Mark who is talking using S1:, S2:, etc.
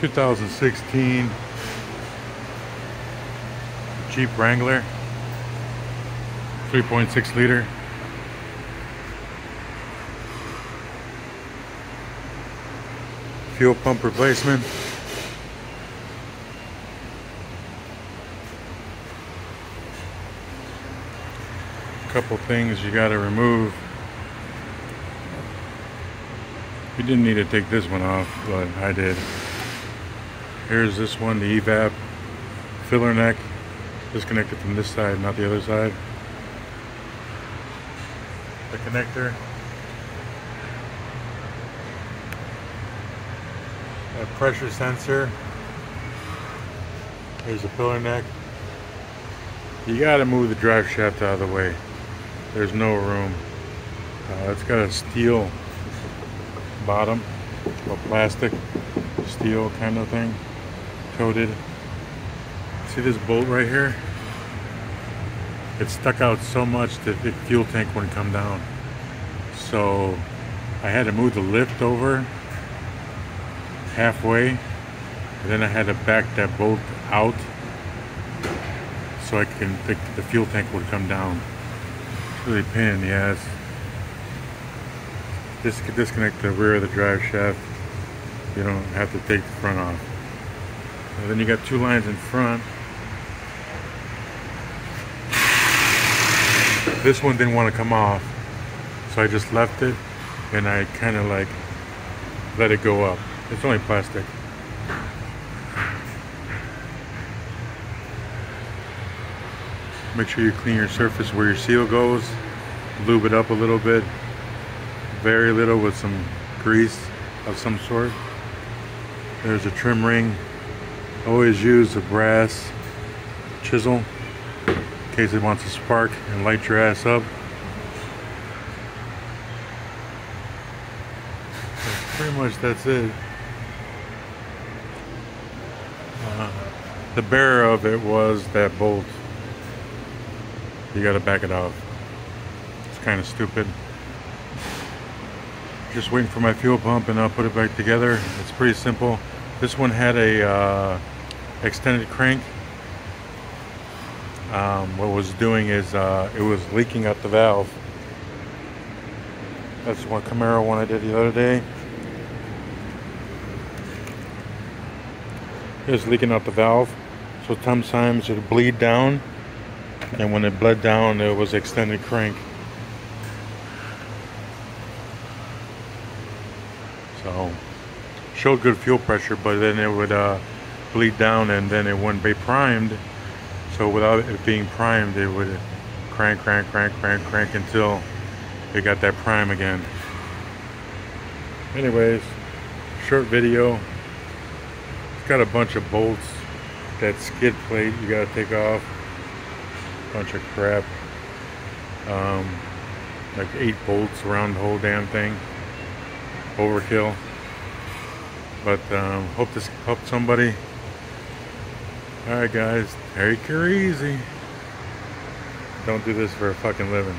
S1: 2016 Jeep Wrangler 3.6 liter. Fuel pump replacement. A couple things you got to remove. You didn't need to take this one off but I did here's this one the evap filler neck disconnected from this side not the other side. The connector. A pressure sensor. Here's the filler neck. You got to move the drive shaft out of the way. There's no room. Uh, it's got a steel bottom, or plastic steel kind of thing, coated. See this bolt right here? It stuck out so much that the fuel tank wouldn't come down. So I had to move the lift over halfway. And then I had to back that bolt out so I can the, the fuel tank would come down really pain in the ass. Just disconnect the rear of the drive shaft. You don't have to take the front off. And then you got two lines in front. This one didn't want to come off. So I just left it and I kind of like let it go up. It's only plastic. Make sure you clean your surface where your seal goes. Lube it up a little bit. Very little with some grease of some sort. There's a trim ring. Always use a brass chisel in case it wants to spark and light your ass up. pretty much that's it. Uh, the bearer of it was that bolt you gotta back it off. It's kind of stupid. Just waiting for my fuel pump and I'll put it back together. It's pretty simple. This one had a uh, extended crank. Um, what was doing is uh, it was leaking out the valve. That's one Camaro one I did the other day. It was leaking out the valve. So sometimes it bleed down and when it bled down it was extended crank so showed good fuel pressure but then it would uh, bleed down and then it wouldn't be primed so without it being primed it would crank crank crank crank crank until it got that prime again anyways short video it's got a bunch of bolts that skid plate you got to take off bunch of crap. Um, like eight bolts around the whole damn thing. Overkill. But um, hope this helped somebody. Alright guys, take her easy. Don't do this for a fucking living.